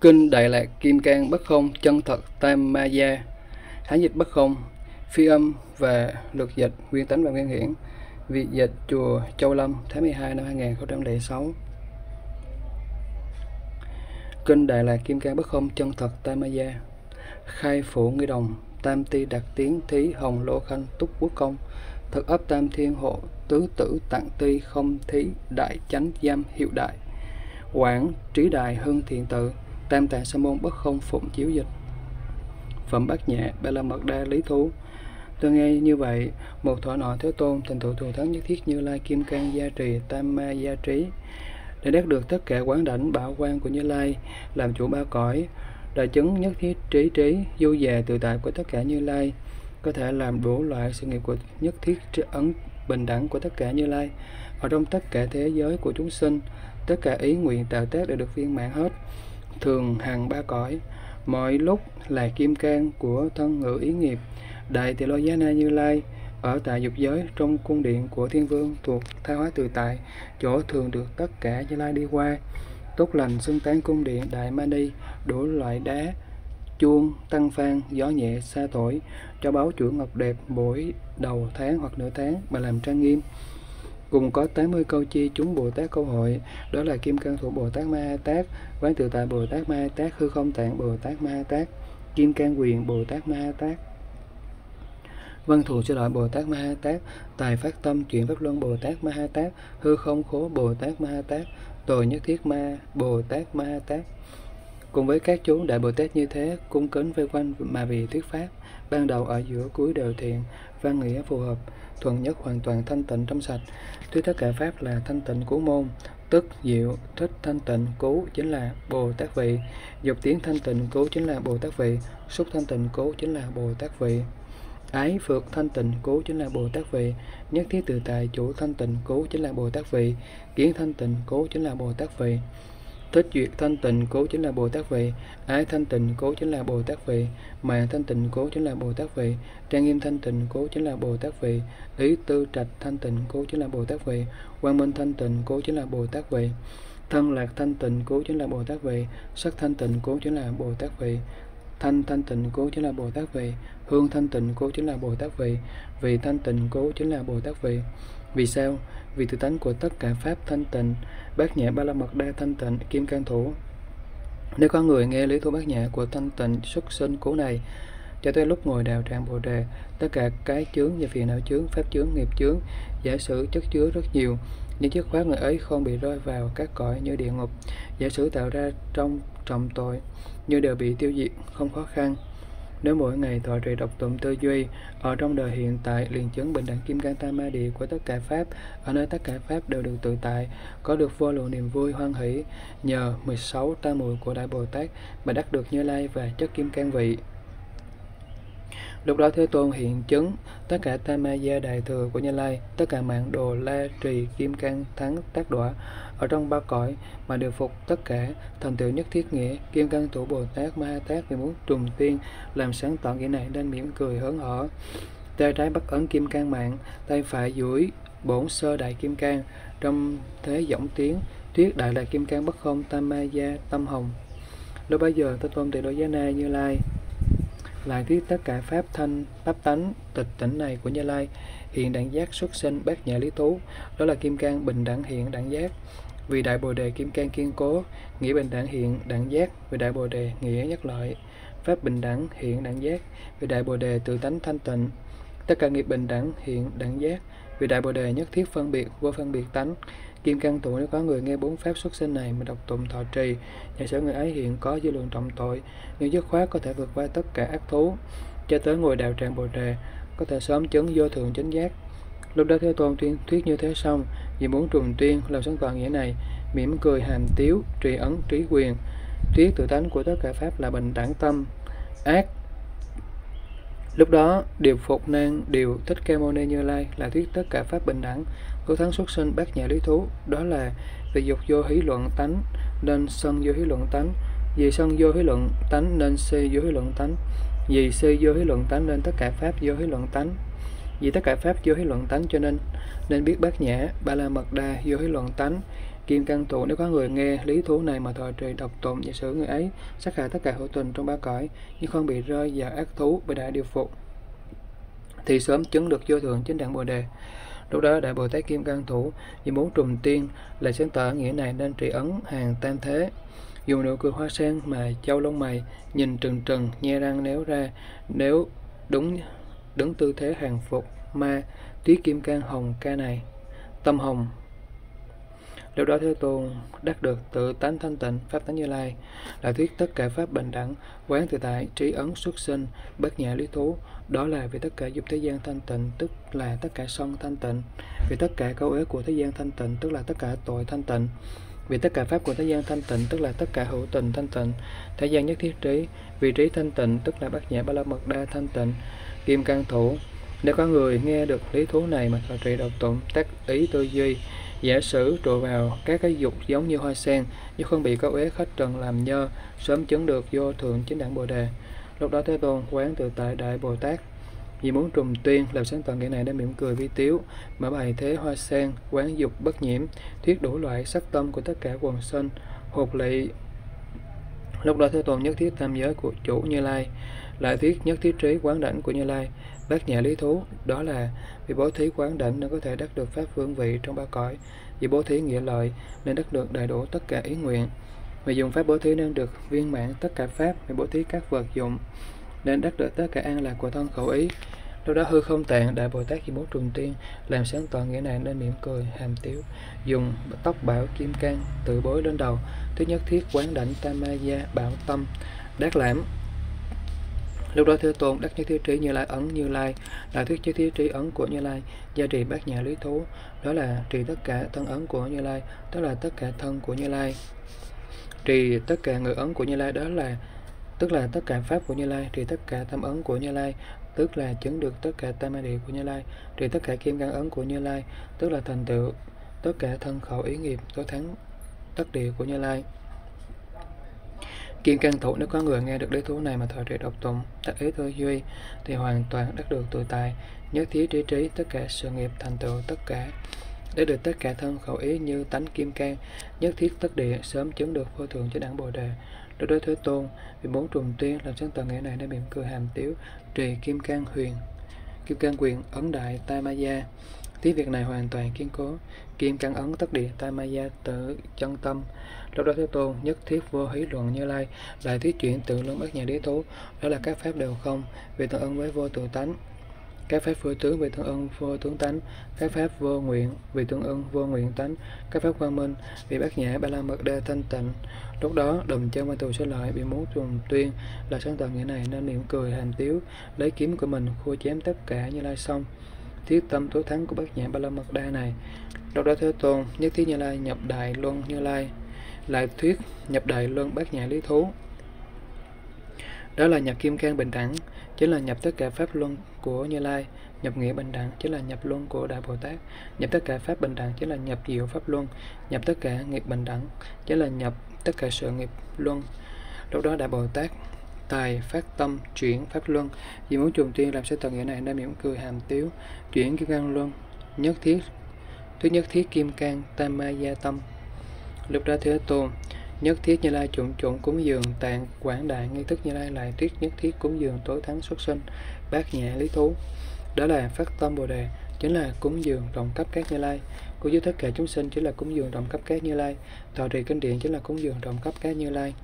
Kinh Đại Lạc Kim Cang Bất Không, Chân Thật Tam Ma Gia Hán dịch Bất Không, Phi âm và lược dịch Nguyên tánh và Nguyên hiển, Việt dịch Chùa Châu Lâm, tháng 12 năm 2006 Kinh Đại Lạc Kim Cang Bất Không, Chân Thật Tam Ma Gia, Khai Phủ Nghi Đồng, Tam Ti Đặc Tiến Thí Hồng Lô Khanh Túc Quốc Công, Thực ấp Tam Thiên Hộ Tứ Tử Tặng Ti Không Thí Đại Chánh Giam Hiệu Đại, Quảng Trí Đại Hưng Thiện Tự Tam Tạng Sa môn bất không phụng chiếu dịch. Phẩm bát nhẹ Ba la mật đa lý thú. Tôi nghe như vậy, một thọ nọ Thế Tôn thành tựu thù thắng nhất thiết như lai kim cang gia trì tam ma gia trí để đắc được tất cả quán đảnh bảo quan của Như Lai làm chủ ba cõi đại chứng nhất thiết trí trí du già tự tại của tất cả Như Lai có thể làm đủ loại sự nghiệp của nhất thiết ấn bình đẳng của tất cả Như Lai. Ở trong tất cả thế giới của chúng sinh tất cả ý nguyện tạo tác đều được viên mãn hết thường hằng ba cõi. Mọi lúc là kim cang của thân ngữ ý nghiệp. Đại tỳ lô giá na như lai ở tại dục giới trong cung điện của thiên vương thuộc tha hóa tự tại, chỗ thường được tất cả như lai đi qua. Tốt lành xưng tán cung điện đại mani đủ loại đá, chuông, tăng phan gió nhẹ xa thổi, cho báo chuỗi ngọc đẹp mỗi đầu tháng hoặc nửa tháng mà làm trang nghiêm. Cùng có 80 câu chi chúng Bồ Tát câu hội, đó là Kim Cang Thủ Bồ Tát Ma Ha Tát, Quán Tự Tại Bồ Tát Ma Ha Tát, Hư Không Tạng Bồ Tát Ma Ha Tát, Kim Cang Quyền Bồ Tát Ma Ha Tát. Văn thù sư lợi Bồ Tát Ma Ha Tát, Tài Phát Tâm Chuyển Pháp Luân Bồ Tát Ma Ha Tát, Hư Không Khố Bồ Tát Ma Ha Tát, tội Nhất Thiết Ma Bồ Tát Ma Ha Tát. Cùng với các chú Đại Bồ Tát như thế, cung kính vây quanh mà vì thuyết pháp, ban đầu ở giữa cuối đều thiện, văn nghĩa phù hợp, thuần nhất hoàn toàn thanh tịnh trong sạch. Tuy tất cả pháp là thanh tịnh cứu môn tức diệu thích thanh tịnh cứu chính là bồ tát vị. Dục tiếng thanh tịnh cứu chính là bồ tát vị. Xúc thanh tịnh cứu chính là bồ tát vị. Ái phượt thanh tịnh cứu chính là bồ tát vị. Nhất thiết tự tại chủ thanh tịnh cứu chính là bồ tát vị. Kiến thanh tịnh cứu chính là bồ tát vị. Thích duyệt thanh tịnh cố chính là Bồ Tát vị, ái thanh tịnh cố chính là Bồ Tát vị, mạng thanh tịnh cố chính là Bồ Tát vị, trang nghiêm thanh tịnh cố chính là Bồ Tát vị, ý tư trạch thanh tịnh cố chính là Bồ Tát vị, quang minh thanh tịnh cố chính là Bồ Tát vị, thân lạc thanh tịnh cố chính là Bồ Tát vị, sắc thanh tịnh cố chính là Bồ Tát vị, thanh thanh tịnh cố chính là Bồ Tát vị, hương thanh tịnh cố chính là Bồ Tát vị, vị thanh tịnh cố chính là Bồ Tát vị. Vì sao? Vì tự tánh của tất cả pháp thanh tịnh, bát nhã ba la mật đa thanh tịnh, kim cang thủ. Nếu có người nghe lý thuyết bát nhã của thanh tịnh xuất sinh cố này, cho tới lúc ngồi đào tràng bồ đề, tất cả cái chướng và phiền não chướng, pháp chướng, nghiệp chướng, giả sử chất chứa rất nhiều những chất khóa người ấy không bị rơi vào các cõi như địa ngục. Giả sử tạo ra trong trọng tội, như đều bị tiêu diệt, không khó khăn nếu mỗi ngày thọ trì độc tụng tư duy, ở trong đời hiện tại liền chứng bình đẳng kim cang tam ma địa của tất cả Pháp, ở nơi tất cả Pháp đều được tự tại, có được vô lượng niềm vui hoan hỷ, nhờ 16 tam muội của Đại Bồ Tát mà đắc được Như Lai và chất kim cang vị. Lúc đó Thế Tôn hiện chứng tất cả tam ma gia đại thừa của Như Lai, tất cả mạng đồ la trì kim cang thắng tác đọa ở trong ba cõi mà đều phục tất cả thành tựu nhất thiết nghĩa. Kim cang thủ Bồ Tát Ma Tát vì muốn trùng tiên làm sáng tỏ nghĩa này nên mỉm cười hớn hở. Tay trái bắt ấn kim cang mạng, tay phải duỗi bổn sơ đại kim cang. Trong thế giọng tiếng thuyết đại là kim cang bất không tam ma gia tâm hồng. Lúc bấy giờ thế tôn tỳ đô giá na như lai lại thuyết tất cả pháp thanh, pháp tánh, tịch tỉnh này của như lai, hiện đẳng giác xuất sinh bát nhã lý thú đó là kim cang bình đẳng hiện đẳng giác. Vì đại bồ đề kim cang kiên cố, nghĩa bình đẳng hiện đẳng giác. Vì đại bồ đề nghĩa nhất lợi pháp bình đẳng hiện đẳng giác. Vì đại bồ đề tự tánh thanh tịnh, tất cả nghiệp bình đẳng hiện đẳng giác. Vì đại bồ đề nhất thiết phân biệt, vô phân biệt tánh kim cang tụ nếu có người nghe bốn pháp xuất sinh này mà đọc tụng thọ trì, nhà sở người ấy hiện có dư luận trọng tội. Nhưng dứt khoát có thể vượt qua tất cả ác thú, cho tới ngồi đạo tràng bồ đề, có thể sớm chứng vô thường chánh giác. Lúc đó thế tôn tuyên thuyết như thế xong, vì muốn trùng tuyên làm sáng toàn nghĩa này, mỉm cười hàm tiếu, trì ấn trí quyền. Thuyết tự tánh của tất cả pháp là bình đẳng tâm, ác lúc đó, điều phục nên điều thích ca mâu ni như lai là thuyết tất cả pháp bình đẳng cố thắng xuất sinh bác nhã lý thú. Đó là vì dục vô hí luận tánh, nên sân vô hí luận tánh. Vì sân vô hí luận tánh, nên si vô hí luận tánh. Vì si vô hí luận tánh, nên tất cả pháp vô hí luận tánh. Vì tất cả pháp vô hí luận tánh cho nên nên biết bát nhã ba la mật đa vô hí luận tánh kim căn Thủ, nếu có người nghe lý thú này mà thọ trì độc tụng và sử người ấy, sát hại tất cả hữu tình trong ba cõi, nhưng không bị rơi vào ác thú bị đại điều phục, thì sớm chứng được vô thượng chính đẳng bồ đề. Lúc đó, đại bồ tát kim cang thủ vì muốn trùng tiên là sáng tỏ nghĩa này nên trị ấn hàng tam thế, dùng nụ cười hoa sen mà châu lông mày, nhìn trừng trừng, nhe răng néo ra nếu đúng, đứng tư thế hàng phục ma tí kim cang hồng ca này, tâm hồng Lúc đó Thế Tôn đắc được tự tánh thanh tịnh, Pháp tánh Như Lai, là thuyết tất cả Pháp bình đẳng, quán tự tại, trí ấn xuất sinh, bất nhã lý thú. Đó là vì tất cả dục thế gian thanh tịnh, tức là tất cả sân thanh tịnh. Vì tất cả câu ế của thế gian thanh tịnh, tức là tất cả tội thanh tịnh. Vì tất cả Pháp của thế gian thanh tịnh, tức là tất cả hữu tình thanh tịnh. Thế gian nhất thiết trí, vị trí thanh tịnh, tức là bát nhã ba la mật đa thanh tịnh. Kim cang thủ, nếu có người nghe được lý thú này mà thọ trì độc tụng, tác ý tư duy, giả sử trụ vào các cái dục giống như hoa sen, nhưng không bị có uế khách trần làm nhơ, sớm chứng được vô thượng chính đẳng bồ đề. Lúc đó thế tôn quán tự tại đại bồ tát, vì muốn trùng tuyên làm sáng tận nghĩa này đã mỉm cười vi tiếu, mở bài thế hoa sen quán dục bất nhiễm, thuyết đủ loại sắc tâm của tất cả quần sinh hột lị lúc đó thế tôn nhất thiết tam giới của chủ như lai lại thuyết nhất thiết trí quán đảnh của như lai, bác nhã lý thú, đó là vì bố thí quán đảnh nên có thể đắc được pháp vương vị trong ba cõi. Vì bố thí nghĩa lợi nên đắc được đầy đủ tất cả ý nguyện. Vì dùng pháp bố thí nên được viên mãn tất cả pháp, vì bố thí các vật dụng nên đắc được tất cả an lạc của thân khẩu ý lúc đó hư không tạng đại bồ tát khi bốn trùng tiên làm sáng tỏ nghĩa này nên mỉm cười, hàm tiếu, dùng tóc bảo kim cang tự bối lên đầu. Thứ nhất thiết quán đảnh tam ma gia bảo tâm đát lãm. Lúc đó thế tôn, đắc nhất thiếu trí như lai ấn như lai, là thuyết nhất thiếu trí ấn của như lai, gia trì bát nhà lý thú. Đó là trì tất cả thân ấn của như lai, tức là tất cả thân của như lai. Trì tất cả người ấn của như lai đó là, tức là tất cả pháp của như lai, trì tất cả tâm ấn của như lai tức là chứng được tất cả tam ma địa của như lai trừ tất cả kim căn ấn của như lai tức là thành tựu tất cả thân khẩu ý nghiệp tối thắng tất địa của như lai Kim can thủ nếu có người nghe được đế thú này mà thọ trì độc tụng, tác ý tư duy, thì hoàn toàn đắc được tự tài, nhất thiết trí trí tất cả sự nghiệp thành tựu tất cả. Để được tất cả thân khẩu ý như tánh kim can, nhất thiết tất địa sớm chứng được vô thượng cho đẳng bồ đề. Đối đối Thế Tôn, vì bốn trùng tiên làm sáng tầng nghĩa này đã mỉm cười hàm tiếu, trì kim can huyền, kim can quyền ấn đại tai ma gia. Tí việc này hoàn toàn kiên cố, kim cang ấn tất địa tai ma gia tự chân tâm, Lúc đó Thế Tôn nhất thiết vô hí luận Như Lai, lại thuyết chuyển tự luân bất nhà đế thú, đó là các pháp đều không, vì tự ưng với vô tự tánh. Các pháp vô tướng vì tương ưng vô tướng tánh, các pháp vô nguyện vì tương ưng vô nguyện tánh, các pháp quang minh vì bát nhã ba la mật đa thanh tịnh. Lúc đó đồng chân ma tù sẽ lợi bị muốn trùng tuyên là sáng tạo nghĩa này nên niệm cười hành tiếu, lấy kiếm của mình khua chém tất cả Như Lai xong thiết tâm tối thắng của bát nhã ba la mật đa này. Lúc đó thế tôn nhất thiết như lai nhập đại luân như lai. Lại thuyết nhập đại luân bát nhã lý thú. Đó là nhập kim cang bình đẳng chính là nhập tất cả pháp luân của như lai, nhập nghĩa bình đẳng, chính là nhập luân của đại bồ tát. Nhập tất cả pháp bình đẳng, chính là nhập diệu pháp luân. Nhập tất cả nghiệp bình đẳng, chính là nhập tất cả sự nghiệp luân. Lúc đó đại bồ tát tài phát tâm chuyển pháp luân. Vì muốn trùng tiên làm sẽ tận nghĩa này nên mỉm cười hàm tiếu, chuyển kim cang luân. Nhất thiết, thứ nhất thiết kim cang tam ma gia tâm. Lúc đó thế tôn nhất thiết như lai trụng trụng cúng dường tạng quảng đại nghi thức như lai lại thuyết nhất thiết cúng dường tối thắng xuất sinh, bát nhã lý thú. Đó là phát tâm bồ đề, chính là cúng dường rộng cấp các như lai. Của dưới tất cả chúng sinh chính là cúng dường rộng cấp các như lai. Thọ trì kinh điển chính là cúng dường rộng cấp các như lai.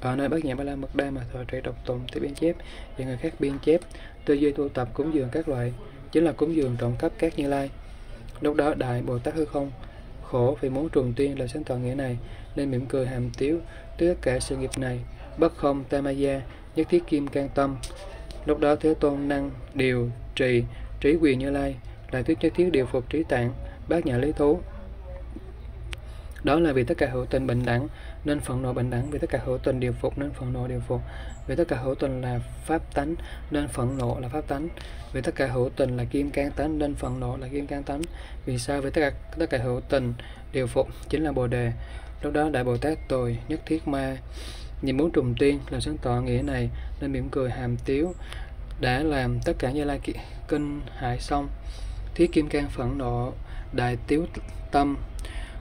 Ở nơi bát nhã ba la mật đa mà thọ trì độc tụng thì biên chép, và người khác biên chép. Tư duy tu tập cúng dường các loại chính là cúng dường rộng cấp các như lai. Lúc đó đại bồ tát hư không, khổ vì muốn trùng tiên là sáng tỏ nghĩa này nên mỉm cười hàm tiếu tất cả sự nghiệp này. Bất không, tamaya nhất thiết kim can tâm. Lúc đó thế tôn năng điều trì trí quyền như lai là thuyết nhất thiết điều phục trí tạng, bác nhà lý thú. Đó là vì tất cả hữu tình bình đẳng, nên phận nộ bình đẳng. Vì tất cả hữu tình điều phục, nên phận nộ điều phục. Vì tất cả hữu tình là pháp tánh, nên phận nộ là pháp tánh. Vì tất cả hữu tình là kim cang tánh, nên phận nộ là kim cang tánh. Vì sao? Vì tất cả tất cả hữu tình điều phục chính là bồ đề lúc đó đại bồ tát tồi nhất thiết ma. Nhìn muốn trùng tiên là sáng tỏ nghĩa này, nên mỉm cười hàm tiếu, đã làm tất cả như lai kinh hại xong. Thiết kim cang phẫn nộ, đại tiếu tâm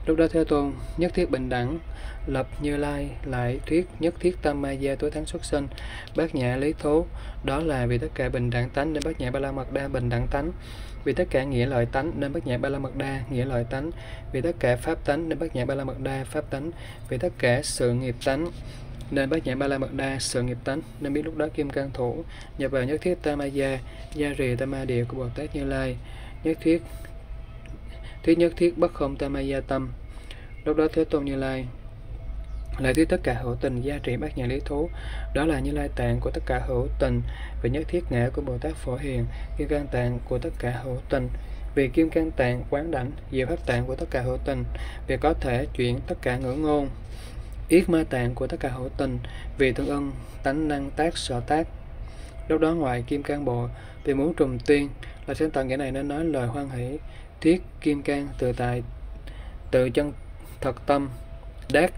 lúc đó thế tôn nhất thiết bình đẳng, lập như lai lại thuyết nhất thiết tam ma gia tối thắng xuất sinh, bát nhã lý thố. Đó là vì tất cả bình đẳng tánh nên bát nhã ba la mật đa bình đẳng tánh. Vì tất cả nghĩa loại tánh nên bát nhã ba la mật đa nghĩa loại tánh. Vì tất cả pháp tánh nên bát nhã ba la mật đa pháp tánh. Vì tất cả sự nghiệp tánh nên bát nhã ba la mật đa sự nghiệp tánh. Nên biết lúc đó kim cang thủ nhập vào nhất thiết tam ma gia gia rì tam ma địa của bồ tát như lai. Nhất thiết thuyết nhất, thiết bất không tam gia tâm. Lúc đó, thế tôn như lai lại thuyết tất cả hữu tình gia trị bát nhà lý thú. Đó là như lai tạng của tất cả hữu tình và nhất thiết ngã của bồ tát phổ hiền, kim cang tạng của tất cả hữu tình. Vì kim cang tạng quán đảnh, diệu pháp tạng của tất cả hữu tình, vì có thể chuyển tất cả ngữ ngôn. Yết ma tạng của tất cả hữu tình, vì tương ưng tánh năng tác sở tác. Lúc đó, ngoài kim cang bộ, vì muốn trùng tiên, là sinh tận nghĩa này nên nói lời hoan hỷ thiết kim cang từ tài, từ chân thật tâm, đát.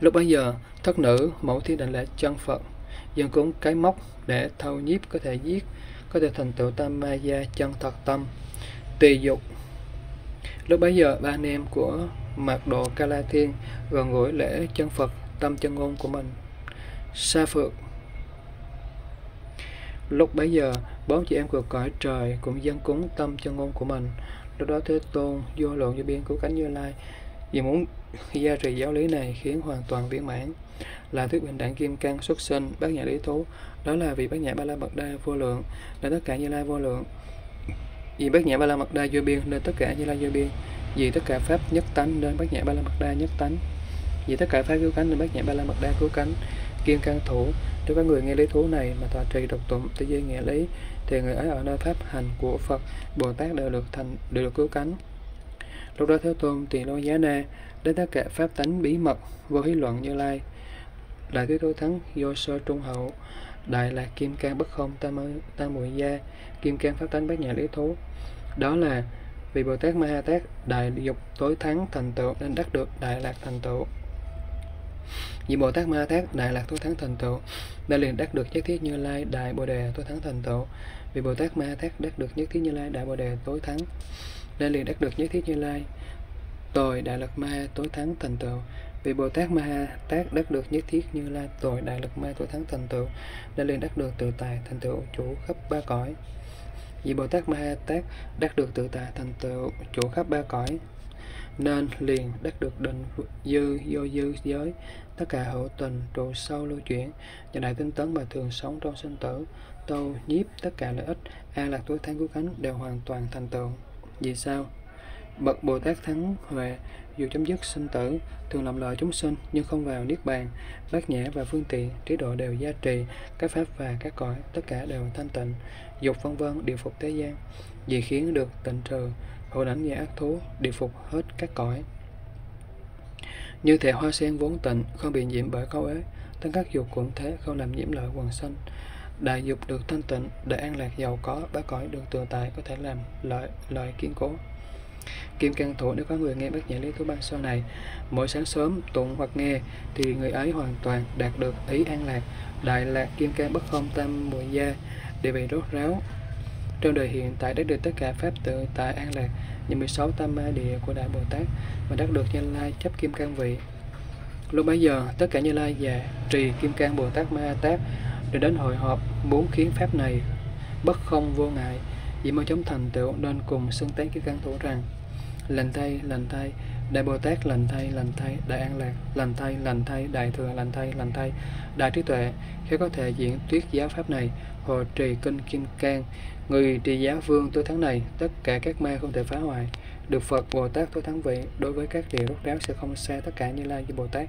Lúc bấy giờ, thất nữ, mẫu thiên định là chân phật dân cúng cái móc để thâu nhiếp có thể giết, có thể thành tựu tam ma gia chân thật tâm. Tùy dục. Lúc bấy giờ, ba anh em của mặc độ ca la thiên gần gũi lễ chân phật tâm chân ngôn của mình. Sa phượng lúc bấy giờ, bốn chị em của cõi trời cũng dâng cúng tâm chân ngôn của mình. Lúc đó thế tôn vô lượng vô biên cứu cánh như lai, vì muốn gia trì giáo lý này khiến hoàn toàn viên mãn. Là thuyết bình đẳng kim cang xuất sinh, bác nhã lý thú, đó là vì bác nhã ba la mật đa vô lượng là tất cả như lai vô lượng. Vì bác nhã ba la mật đa vô biên, nên tất cả như lai vô biên. Vì tất cả pháp nhất tánh, nên bác nhã ba la mật đa nhất tánh. Vì tất cả pháp cứu cánh, nên bác nhã ba la mật đa cứu cánh kim can thủ nếu có người nghe lý thú này mà tòa trì độc tụng tư duy nghĩa lý, thì người ấy ở nơi pháp hành của phật, bồ tát đều được thành, đều được cứu cánh. Lúc đó thế tôn tiền lô giá na, đến tất cả pháp tánh bí mật, vô hí luận như lai. Đại thế tôn thắng, vô sơ trung hậu, đại lạc kim cang bất không, tam tam muội gia, kim cang pháp tánh bát nhã lý thú. Đó là vì bồ tát ma ha tát đại dục tối thắng thành tựu, nên đắc được đại lạc thành tựu vì bồ tát ma tát đại lạc tối thắng thành tựu đã liền đắc được nhất thiết như lai đại bồ đề tối thắng thành tựu. Vì bồ tát ma tát đắc được nhất thiết như lai đại bồ đề tối thắng, đã liền đắc được nhất thiết như lai tội đại lật ma tối thắng thành tựu. Vì bồ tát ma ha tát đắc được nhất thiết như lai tội đại lật ma tối thắng thành tựu, đã liền đắc được tự tài thành tựu chủ khắp ba cõi vì bồ tát ma ha tát đắc được tự tại thành tựu chủ khắp ba cõi, nên liền đắc được định dư vô dư giới. Tất cả hữu tình trụ sâu lưu chuyển, và đại tinh tấn mà thường sống trong sinh tử tâu nhiếp tất cả lợi ích, a lạc tối thắng cứu cánh đều hoàn toàn thành tựu. Vì sao? Bậc bồ tát thắng huệ dù chấm dứt sinh tử, thường làm lợi chúng sinh nhưng không vào niết bàn. Bát nhã và phương tiện trí độ đều gia trì, các pháp và các cõi, tất cả đều thanh tịnh. Dục vân vân điều phục thế gian, vì khiến được tịnh trừ, hộ đánh và ác thú điều phục hết các cõi. Như thể hoa sen vốn tịnh, không bị nhiễm bởi câu ế tất các dục cũng thế, không làm nhiễm lợi quần sanh đại dục được thanh tịnh để an lạc giàu có bá cõi được tự tại có thể làm lợi lợi kiên cố kim cang thủ nếu có người nghe bác nhã lý thứ ba sau này, mỗi sáng sớm tụng hoặc nghe, thì người ấy hoàn toàn đạt được ý an lạc. Đại lạc kim can bất không tam muội gia, địa vị rốt ráo. Trong đời hiện tại đã được tất cả pháp tự tại an lạc như 16 tam ma địa của đại bồ tát và đắc được như lai chấp kim cang vị. Lúc bấy giờ, tất cả như lai già trì kim cang bồ tát ma tát để đến hội họp muốn khiến pháp này. Bất không vô ngại vì mau chóng thành tựu nên cùng xưng tán kim căn thủ rằng, lành thay lành thay, đại bồ tát lành thay lành thay, đại an lạc lành thay lành thay, đại thừa lành thay lành thay, đại trí tuệ khi có thể diễn thuyết giáo pháp này hộ trì kinh kim cang, người trì giáo vương tối tháng này, tất cả các ma không thể phá hoại. Được Phật Bồ Tát tối thắng vị, đối với các điều rốt ráo sẽ không xa tất cả như lai như Bồ Tát.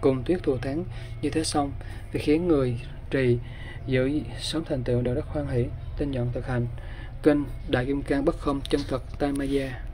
Cùng tuyết thù thắng, như thế xong thì khiến người trì giữ sống thành tựu đều rất hoan hỷ, tin nhận thực hành kênh đại kim cang bất không chân thật tam Maya.